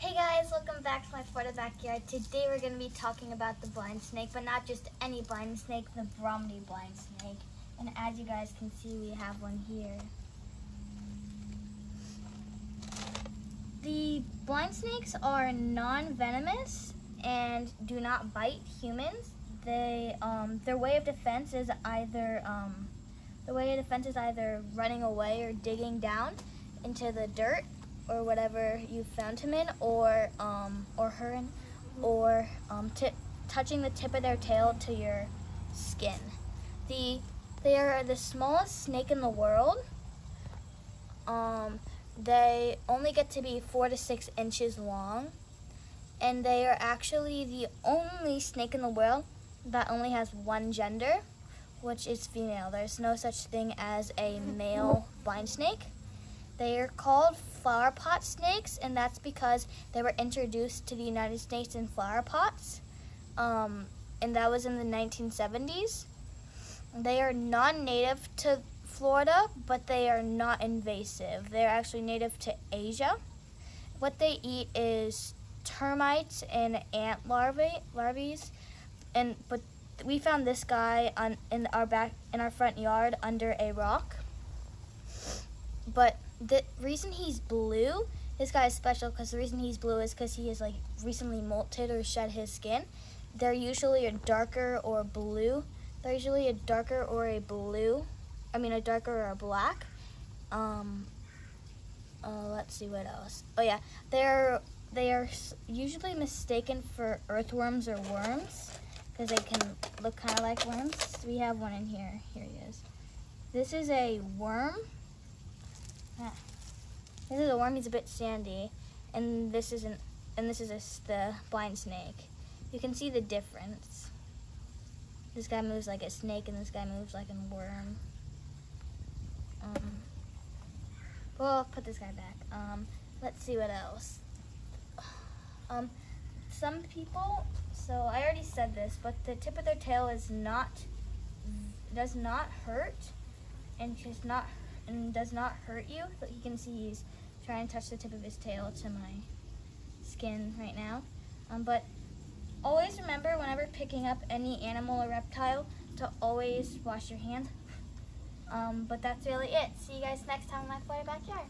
Hey guys, welcome back to my Florida backyard. Today we're going to be talking about the blind snake, but not just any blind snake, the Brahminy blind snake. And as you guys can see, we have one here. The blind snakes are non-venomous and do not bite humans. They, um, their way of defense is either, um, the way of defense is either running away or digging down into the dirt or whatever you found him in, or um, or her in, or um, touching the tip of their tail to your skin. The they are the smallest snake in the world. Um, they only get to be four to six inches long, and they are actually the only snake in the world that only has one gender, which is female. There's no such thing as a male blind snake. They are called flower pot snakes, and that's because they were introduced to the United States in flower pots, um, and that was in the 1970s. They are non-native to Florida, but they are not invasive. They're actually native to Asia. What they eat is termites and ant larvae, larvae, and but we found this guy on in our back in our front yard under a rock. But the reason he's blue, this guy is special because the reason he's blue is because he has like recently molted or shed his skin. They're usually a darker or blue. They're usually a darker or a blue. I mean a darker or a black. Um, uh, let's see what else. Oh yeah, they're they are usually mistaken for earthworms or worms because they can look kind of like worms. We have one in here. Here he is. This is a worm. Ah. This is a worm, he's a bit sandy, and this is an, and this is a, the blind snake. You can see the difference. This guy moves like a snake, and this guy moves like a worm. Um, well, put this guy back. Um, let's see what else. Um, some people, so I already said this, but the tip of their tail is not, does not hurt, and just not and does not hurt you. But you can see he's trying to touch the tip of his tail to my skin right now. Um, but always remember whenever picking up any animal or reptile to always wash your hands. Um, but that's really it. See you guys next time in my Florida backyard.